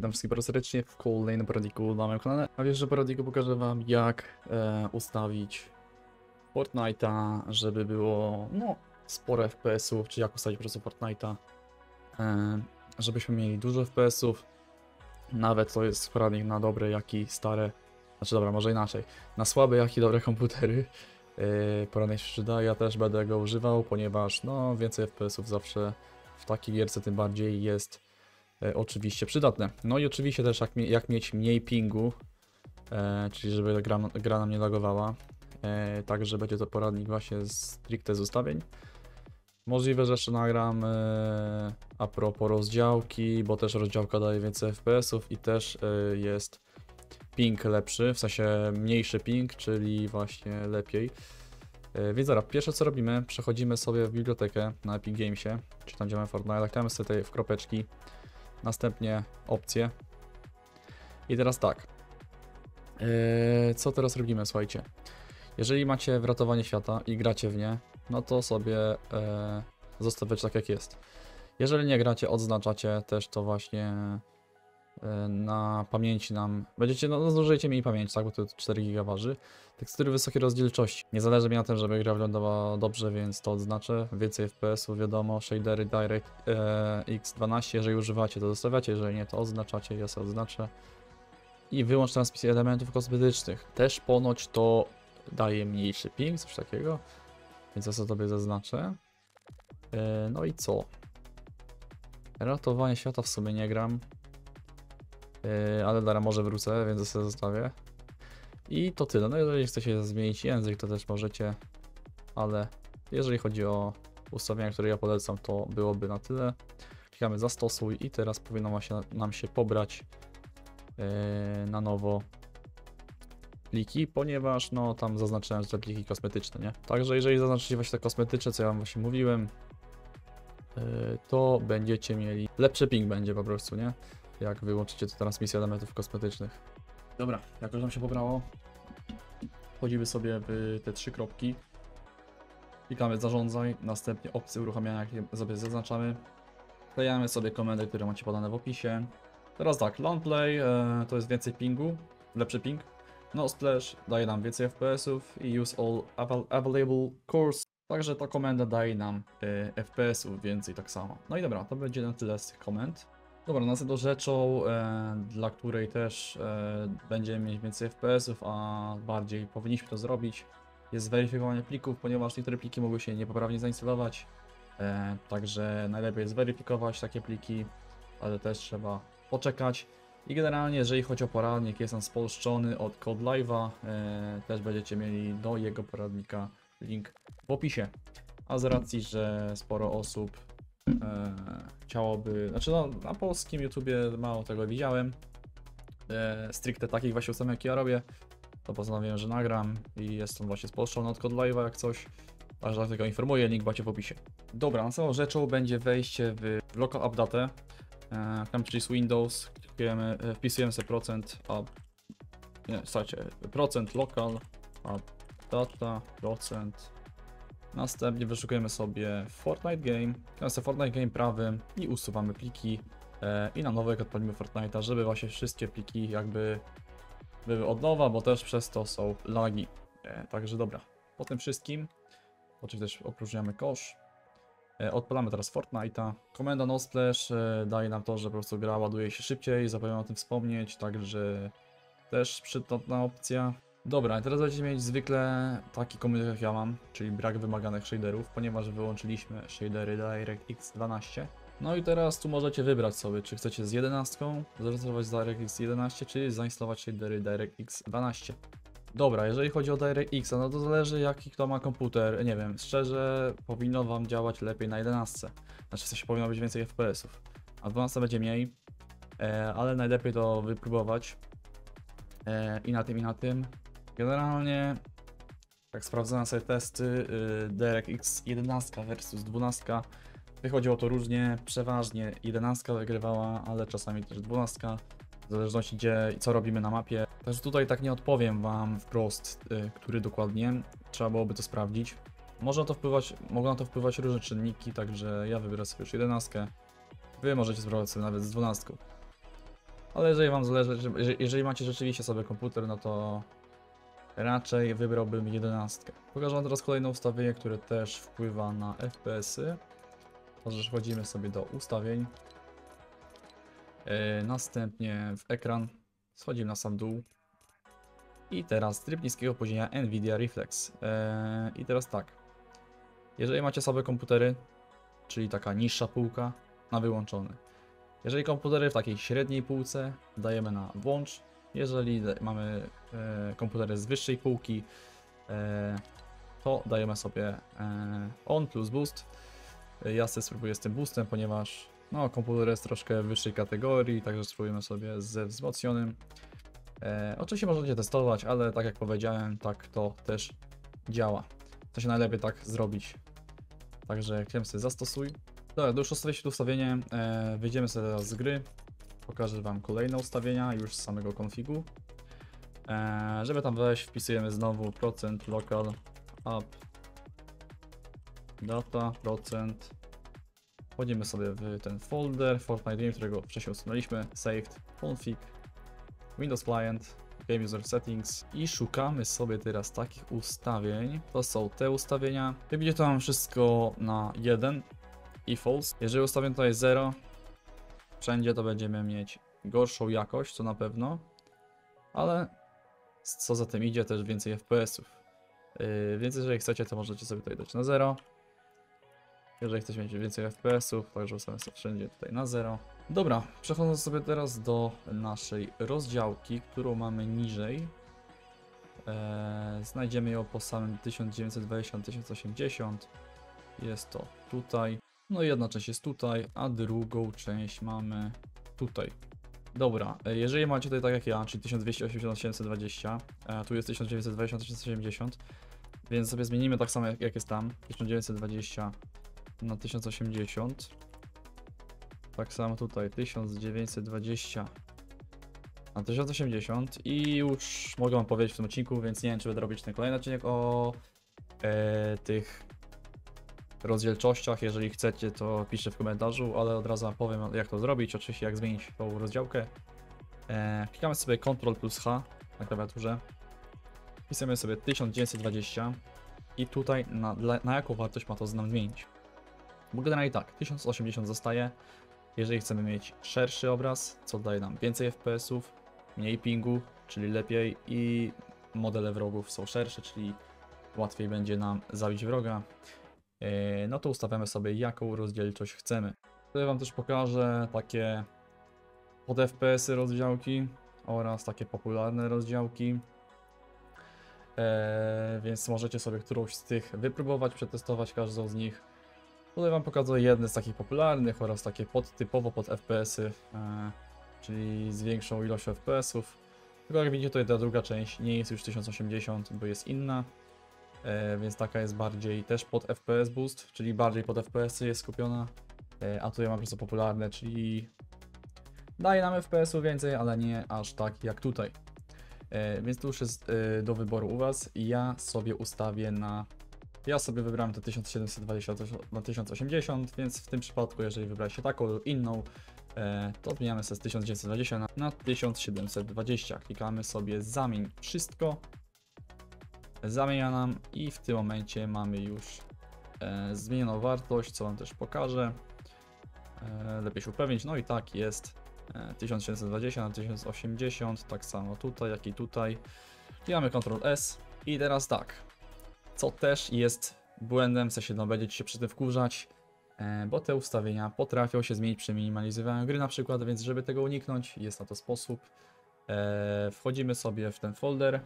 witam wszystkich bardzo serdecznie w kolejnym poradiku na moim kanale. A wiesz, że poradiku pokażę wam jak e, ustawić Fortnite'a, żeby było no sporo FPS-ów, czy jak ustawić po prostu Fortnite'a, e, żebyśmy mieli dużo FPS-ów, nawet to jest poradnik na dobre, jak i stare, znaczy dobra, może inaczej, na słabe, jak i dobre komputery. E, poradnik się przyda, ja też będę go używał, ponieważ no więcej FPS-ów zawsze w takiej gierce tym bardziej jest oczywiście przydatne. No i oczywiście też jak, jak mieć mniej pingu, e, czyli żeby gra, gra nam nie lagowała. E, także będzie to poradnik właśnie stricte z ustawień. Możliwe, że jeszcze nagram e, a propos rozdziałki, bo też rozdziałka daje więcej FPS-ów i też e, jest ping lepszy, w sensie mniejszy ping, czyli właśnie lepiej. E, Więc zaraz, pierwsze co robimy, przechodzimy sobie w bibliotekę na Epic Gamesie, czy tam gdzie mamy Fortnite, klikamy sobie tutaj w kropeczki, następnie opcje. I teraz tak, E, co teraz robimy, słuchajcie. Jeżeli macie wratowanie świata i gracie w nie, no to sobie e, zostawiacie tak jak jest. Jeżeli nie gracie, odznaczacie też to właśnie na pamięci nam. Będziecie, no, no zużyjecie mniej pamięci, tak, bo to 4 GB waży. Tekstury wysokiej rozdzielczości. Nie zależy mi na tym, żeby gra wyglądała dobrze, więc to odznaczę. Więcej FPS-ów, wiadomo, shadery Direct e, X12, jeżeli używacie, to zostawiacie, jeżeli nie, to odznaczacie, ja sobie odznaczę. I wyłącz transmisję elementów kosmetycznych. Też ponoć to daje mniejszy ping, coś takiego. Więc ja sobie zaznaczę. E, no i co? Ratowanie świata w sumie nie gram. E, ale dobra, może wrócę, więc sobie zostawię. I to tyle. No jeżeli chcecie zmienić język, to też możecie. Ale jeżeli chodzi o ustawienia, które ja polecam, to byłoby na tyle. Klikamy zastosuj i teraz powinno właśnie nam się pobrać e, na nowo pliki, ponieważ no tam zaznaczyłem, te pliki kosmetyczne, nie? Także jeżeli zaznaczycie właśnie te kosmetyczne, co ja wam właśnie mówiłem, yy, to będziecie mieli lepszy ping będzie po prostu, nie? Jak wyłączycie tę transmisję elementów kosmetycznych. Dobra, jak już nam się pobrało, wchodzimy sobie w te trzy kropki, klikamy zarządzaj, następnie opcje uruchamiania, jakie sobie zaznaczamy, wklejamy sobie komendy, które macie podane w opisie. Teraz tak, long play e, to jest więcej pingu, lepszy ping. No splash daje nam więcej FPS-ów i use all avail- available cores. Także ta komenda daje nam e, FPS-ów więcej tak samo. No i dobra, to będzie na tyle z tych komend. Dobra, następną rzeczą, e, dla której też e, będziemy mieć więcej FPS-ów, a bardziej powinniśmy to zrobić, jest weryfikowanie plików, ponieważ niektóre pliki mogły się niepoprawnie zainstalować. E, także najlepiej jest weryfikować takie pliki, ale też trzeba poczekać. I generalnie, jeżeli chodzi o poradnik, jest on spolszczony od Code Live'a. E, też będziecie mieli do jego poradnika link w opisie. A z racji, że sporo osób e, chciałoby, znaczy no, na polskim YouTubie mało tego widziałem, e, stricte takich właśnie ustawień, ja robię, to postanowiłem, że nagram i jest on właśnie spolszczony od Code Live'a jak coś. Także dlatego informuję, link macie w opisie. Dobra, następną rzeczą będzie wejście w Local Update. E, czyli z Windows, klikujemy, e, wpisujemy sobie procent, a nie, słuchajcie, procent local, a data, procent. Następnie wyszukujemy sobie Fortnite Game, klikamy sobie Fortnite Game prawym i usuwamy pliki e, i na nowo jak odpalimy Fortnite'a, żeby właśnie wszystkie pliki jakby były od nowa, bo też przez to są lagi. E, także dobra, po tym wszystkim, oczywiście też opróżniamy kosz, E, Odpalamy teraz Fortnite'a. Komenda no splash daje nam to, że po prostu gra ładuje się szybciej, zapomniałem o tym wspomnieć, także też przydatna opcja. Dobra, teraz będziecie mieć zwykle taki komentarz jak ja mam, czyli brak wymaganych shaderów, ponieważ wyłączyliśmy shadery DirectX 12. No i teraz tu możecie wybrać sobie, czy chcecie z 11, zarezerwować z DirectX 11, czy zainstalować shadery DirectX 12. Dobra, jeżeli chodzi o DirectX, no to zależy jaki kto ma komputer. Nie wiem, szczerze powinno wam działać lepiej na 11. Znaczy w sensie powinno być więcej FPS-ów. A 12 będzie mniej, e, ale najlepiej to wypróbować. E, I na tym, i na tym. Generalnie, jak sprawdzałem sobie testy, y, DirectX 11 versus 12, wychodziło to różnie. Przeważnie 11 wygrywała, ale czasami też 12 w zależności gdzie co robimy na mapie. Także tutaj tak nie odpowiem wam wprost, y, który dokładnie. Trzeba byłoby to sprawdzić. Może to wpływać, mogą na to wpływać różne czynniki, także ja wybiorę sobie już 11. Wy możecie sprawdzić sobie nawet z 12. Ale jeżeli wam zależy, że- że- jeżeli macie rzeczywiście sobie komputer, no to raczej wybrałbym 11. Pokażę wam teraz kolejne ustawienie, które też wpływa na FPS-y. Także wchodzimy sobie do ustawień. Yy, następnie w ekran schodzimy na sam dół. I teraz tryb niskiego opóźnienia Nvidia Reflex. Yy, I teraz tak. Jeżeli macie sobie komputery, czyli taka niższa półka, na wyłączony. Jeżeli komputery w takiej średniej półce, dajemy na włącz. Jeżeli mamy e, komputery z wyższej półki, e, to dajemy sobie e, on plus boost. Ja sobie spróbuję z tym boostem, ponieważ no, komputer jest troszkę wyższej kategorii, także spróbujemy sobie ze wzmocnionym. E, oczywiście możecie testować, ale tak jak powiedziałem, tak to też działa. To się najlepiej tak zrobić. Także klikam sobie zastosuj. Dobra, już ustawiliście to ustawienie, e, wyjdziemy sobie teraz z gry. Pokażę Wam kolejne ustawienia już z samego konfigu. E, żeby tam wejść, wpisujemy znowu procent local up data procent. Wchodzimy sobie w ten folder Fortnite Game, którego wcześniej usunęliśmy, saved, config, Windows Client, Game User Settings i szukamy sobie teraz takich ustawień. To są te ustawienia. Widzicie, to mam wszystko na 1 i false. Jeżeli ustawię tutaj 0, wszędzie to będziemy mieć gorszą jakość, to na pewno, ale co za tym idzie, też więcej FPS-ów. Yy, więc jeżeli chcecie, to możecie sobie tutaj dać na 0. Jeżeli chcecie mieć więcej FPS-ów, także ustawiam sobie wszędzie tutaj na 0. Dobra, przechodząc sobie teraz do naszej rozdziałki, którą mamy niżej. Eee, znajdziemy ją po samym 1920-1080. Jest to tutaj. No i jedna część jest tutaj, a drugą część mamy tutaj. Dobra, e, jeżeli macie tutaj tak jak ja, czyli 1280-720, e, tu jest 1920-1080, więc sobie zmienimy tak samo jak, jak jest tam, 1920 na 1080. Tak samo tutaj 1920 na 1080 i już mogę wam powiedzieć w tym odcinku, więc nie wiem czy będę robić ten kolejny odcinek o e, tych rozdzielczościach. Jeżeli chcecie to piszcie w komentarzu, ale od razu powiem jak to zrobić, oczywiście jak zmienić tą rozdziałkę. E, klikamy sobie Ctrl plus H na klawiaturze. Wpisujemy sobie 1920 i tutaj na, na jaką wartość ma to nam zmienić. Bo generalnie tak, 1080 zostaje. Jeżeli chcemy mieć szerszy obraz, co daje nam więcej FPS-ów, mniej pingu, czyli lepiej i modele wrogów są szersze, czyli łatwiej będzie nam zabić wroga, no to ustawiamy sobie jaką rozdzielczość chcemy. Tutaj Wam też pokażę takie pod FPS-y rozdziałki oraz takie popularne rozdziałki. E, więc możecie sobie którąś z tych wypróbować, przetestować każdą z nich. Tutaj Wam pokazuję jedne z takich popularnych oraz takie pod, typowo pod FPS-y, e, czyli z większą ilością FPS-ów. Tylko jak widzicie tutaj ta druga część nie jest już 1080, bo jest inna. E, więc taka jest bardziej też pod FPS boost, czyli bardziej pod FPS-y jest skupiona. E, a tutaj mam prostu popularne, czyli daje nam FPS-u więcej, ale nie aż tak jak tutaj. E, więc tu już jest do wyboru u Was. Ja sobie ustawię na ja sobie wybrałem to 1720 na 1080, więc w tym przypadku, jeżeli wybraliście taką lub inną, to zmieniamy sobie z 1920 na, na 1720. Klikamy sobie zamień wszystko. Zamienia nam i w tym momencie mamy już e, zmienioną wartość, co Wam też pokażę. E, lepiej się upewnić, no i tak jest. E, 1720 na 1080, tak samo tutaj, jak i tutaj. Klikamy Ctrl S i teraz tak co też jest błędem, w sensie no będziecie się przy tym wkurzać, e, bo te ustawienia potrafią się zmienić przy minimalizowaniu gry na przykład, więc żeby tego uniknąć, jest na to sposób. E, Wchodzimy sobie w ten folder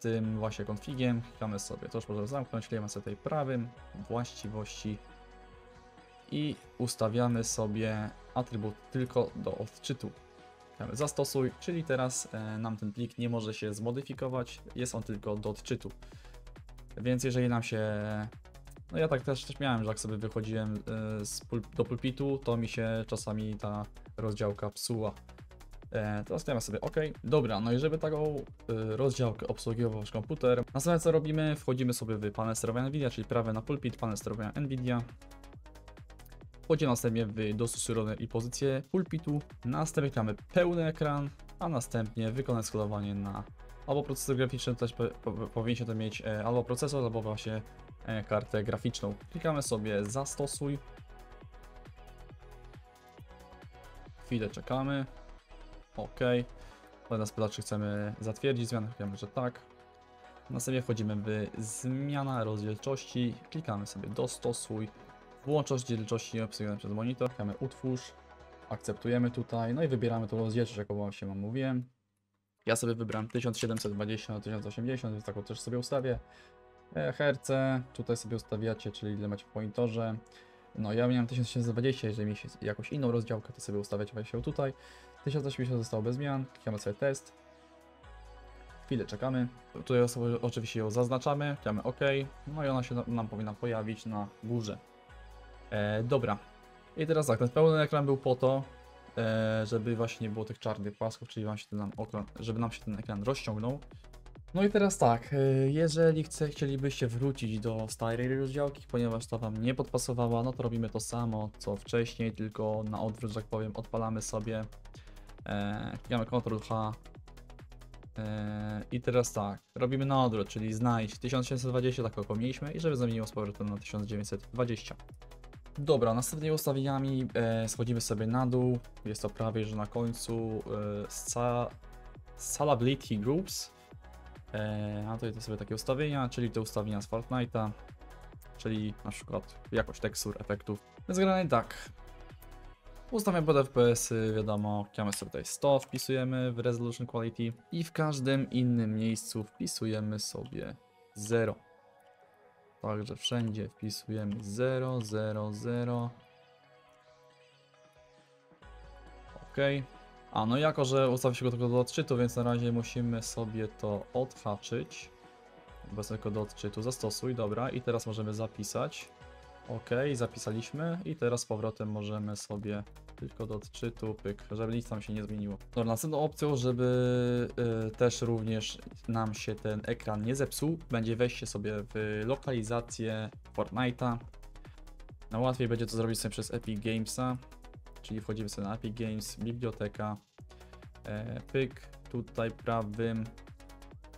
tym właśnie konfigiem, klikamy sobie, to już możemy zamknąć, klikamy sobie tutaj prawym, właściwości i ustawiamy sobie atrybut tylko do odczytu. Klikamy zastosuj, czyli teraz e, nam ten plik nie może się zmodyfikować, jest on tylko do odczytu. Więc jeżeli nam się. No ja tak też, też miałem, że jak sobie wychodziłem e, pul do pulpitu, to mi się czasami ta rozdziałka psuła. E, teraz dajemy sobie OK. Dobra, no i żeby taką e, rozdziałkę obsługiwał wasz komputer, następnie co robimy? Wchodzimy sobie w panel sterowania NVIDIA, czyli prawe na pulpit, panel sterowania NVIDIA. Wchodzimy następnie w dostosowane i pozycję pulpitu, następnie klikamy pełny ekran, a następnie wykonać skalowanie na albo procesor graficzny, też po, po, powinien to mieć e, albo procesor, albo właśnie kartę graficzną. Klikamy sobie zastosuj. Chwilę czekamy. OK. Nas pyta, czy chcemy zatwierdzić zmianę. Klikamy, że tak. Następnie wchodzimy w zmiana rozdzielczości. Klikamy sobie dostosuj. Włącz rozdzielczości obsługiwane przez monitor. Klikamy utwórz. Akceptujemy tutaj. No i wybieramy tą rozdzielczość, jaką właśnie wam mówiłem. Ja sobie wybrałem 1720 na 1080, więc taką też sobie ustawię. E, Herce, tutaj sobie ustawiacie, czyli ile macie w monitorze. No ja miałem 1720, jeżeli mieliście jakąś inną rozdziałkę, to sobie ustawiacie się tutaj. 1080 zostało bez zmian, klikamy sobie test. Chwilę czekamy. Tutaj sobie oczywiście ją zaznaczamy, klikamy OK. No i ona się nam powinna pojawić na górze. E, dobra. I teraz tak, ten pełny ekran był po to, e, żeby właśnie nie było tych czarnych pasków, czyli wam się ten nam okran, żeby nam się ten ekran rozciągnął. No i teraz tak, e, jeżeli chce, chcielibyście wrócić do starej rozdziałki, ponieważ ta wam nie podpasowała, no to robimy to samo co wcześniej, tylko na odwrót, że tak powiem, odpalamy sobie, e, klikamy Ctrl H e, i teraz tak, robimy na odwrót, czyli znajdź 1720, tak jak mieliśmy i żeby zamieniło z powrotem na 1920. Dobra, następnymi ustawieniami e, schodzimy sobie na dół. Jest to prawie że na końcu. E, sa, Salability Groups. E, a tutaj to sobie takie ustawienia, czyli te ustawienia z Fortnite'a. Czyli na przykład jakość tekstur, efektów. Więc generalnie tak. Ustawiamy pod FPS, -y, wiadomo, klikamy sobie tutaj 100, wpisujemy w Resolution Quality i w każdym innym miejscu wpisujemy sobie 0. Także wszędzie wpisujemy 0, 0, 0. OK. A no jako, że ustawi się go tylko do odczytu, więc na razie musimy sobie to odhaczyć. Bez tylko do odczytu zastosuj, dobra. I teraz możemy zapisać. OK, zapisaliśmy i teraz z powrotem możemy sobie tylko do odczytu, pyk, żeby nic tam się nie zmieniło. Dobra, następną opcją, żeby y, też również nam się ten ekran nie zepsuł, będzie wejście sobie w lokalizację Fortnite'a. No łatwiej będzie to zrobić sobie przez Epic Gamesa, czyli wchodzimy sobie na Epic Games, biblioteka, e, pyk, tutaj prawym,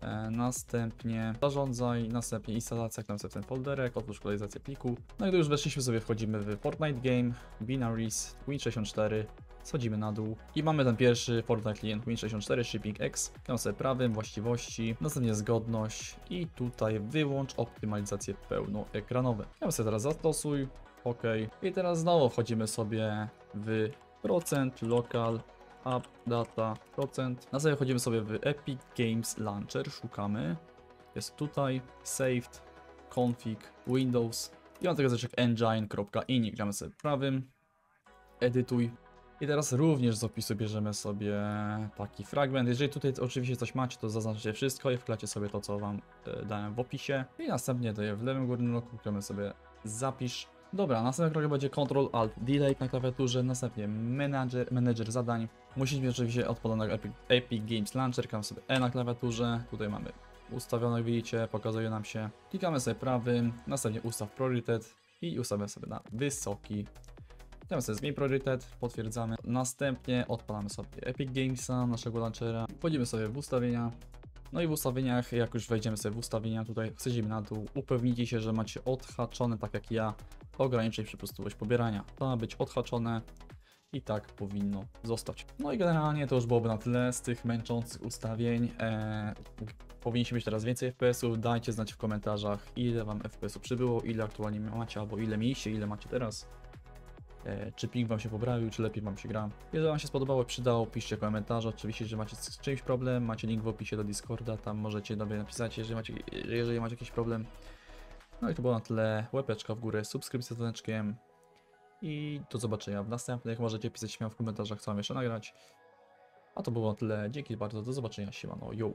E, następnie zarządzaj, następnie instalacja, klikamy sobie ten folderek, otwórz lokalizację pliku. No i gdy już weszliśmy sobie, wchodzimy w Fortnite Game, Binaries, Win64, schodzimy na dół i mamy ten pierwszy Fortnite klient Win64 Shipping X. Klikamy sobie prawym, właściwości, następnie zgodność i tutaj wyłącz optymalizację pełnoekranową. Klikamy sobie teraz zastosuj, OK. I teraz znowu wchodzimy sobie w procent, lokal, app, data, procent. Na chodzimy sobie w Epic Games Launcher, szukamy. Jest tutaj, saved, config, windows i mam tego zaczek engine.ini. Gramy sobie prawym, edytuj. I teraz również z opisu bierzemy sobie taki fragment. Jeżeli tutaj oczywiście coś macie, to zaznaczcie wszystko i wklacie sobie to, co wam e, dałem w opisie. I następnie tutaj w lewym górnym rogu klikamy sobie zapisz Dobra, następny krok będzie Ctrl Alt Delete na klawiaturze, następnie Manager, manager zadań. Musicie mieć oczywiście odpalony Epic, Epic Games Launcher, klikamy sobie E na klawiaturze, tutaj mamy ustawione, jak widzicie, pokazuje nam się. Klikamy sobie prawym, następnie ustaw priorytet i ustawiamy sobie na wysoki. Klikamy sobie zmień priorytet, potwierdzamy. Następnie odpalamy sobie Epic Gamesa, naszego launchera. Wchodzimy sobie w ustawienia, no i w ustawieniach, jak już wejdziemy sobie w ustawienia, tutaj schodzimy na dół, upewnijcie się, że macie odhaczone, tak jak ja, ograniczyć przepustowość pobierania. To ma być odhaczone i tak powinno zostać. No i generalnie to już byłoby na tyle z tych męczących ustawień. Eee, powinniśmy mieć teraz więcej FPS-ów. Dajcie znać w komentarzach, ile Wam FPS-ów przybyło, ile aktualnie macie, albo ile mieliście, ile macie teraz. Eee, czy ping Wam się poprawił, czy lepiej Wam się gra. Jeżeli Wam się spodobało, przydało, piszcie komentarze. Oczywiście, że macie z czymś problem, macie link w opisie do Discorda, tam możecie do mnie napisać, jeżeli macie, jeżeli macie jakiś problem. No i to było na tyle. Łepeczka w górę, subskrypcja z dzwoneczkiem. I do zobaczenia w następnych. Możecie pisać śmiało w komentarzach, co mam jeszcze nagrać. A to było na tyle. Dzięki bardzo, do zobaczenia. Siemano, yo.